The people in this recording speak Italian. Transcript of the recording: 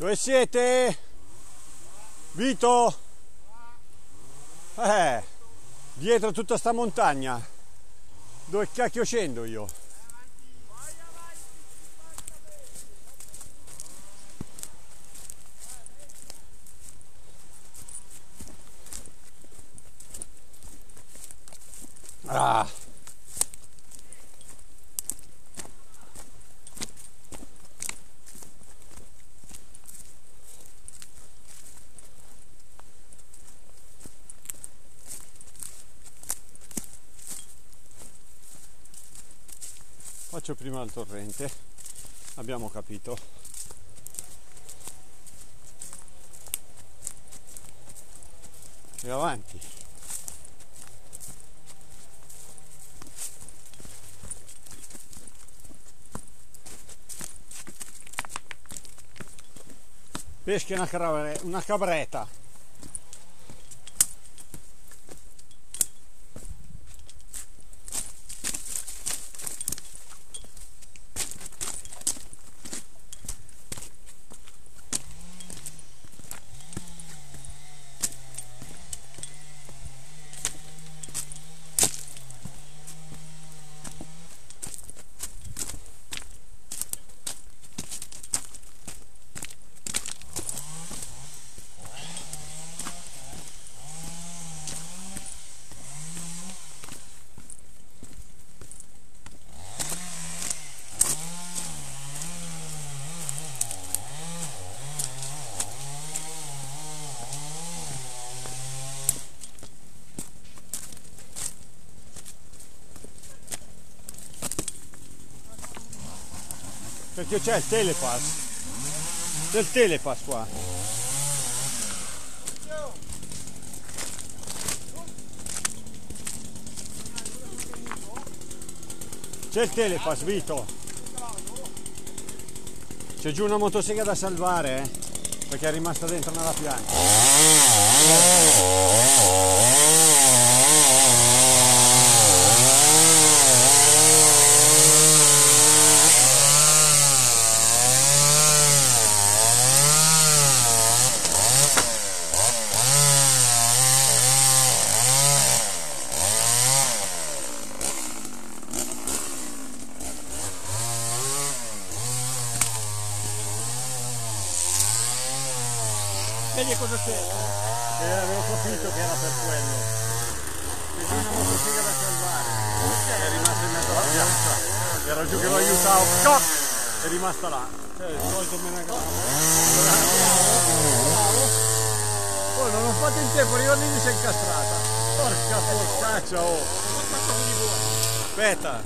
Dove siete? Vito? Eh, dietro tutta sta montagna. Dove cacchio scendo io? Ah. Faccio prima il torrente, abbiamo capito. E avanti. Pesca una, una cabretta. Perché c'è il telepass. C'è il telepass qua. C'è il telepass, Vito. C'è giù una motosega da salvare, eh? Perché è rimasta dentro nella pianta. Vedi cosa c'è? E avevo capito che era per quello. C'è una motosega da salvare. È rimasta in mezzo alla pianta. Ero giù che lo aiutavo. Cop! È rimasta là. Cioè, il solito me ne Oh, non ho fatto in tempo, lì mi si è incastrata. Porca porcaccia, oh. Aspetta.